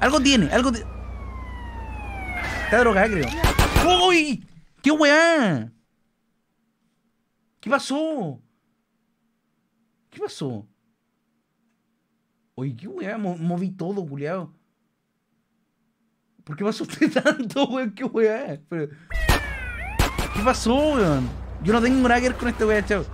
Algo tiene, algo tiene. Está drogada, creo. ¡Uy! ¡Qué weá! ¿Qué pasó? ¿Qué pasó? Oye, qué weá, Mo- moví todo, culiao. ¿Por qué me asusté tanto, weón? ¿Qué weá? Pero- ¿Qué pasó, weón? Yo no tengo nada que ver con este weá, chao.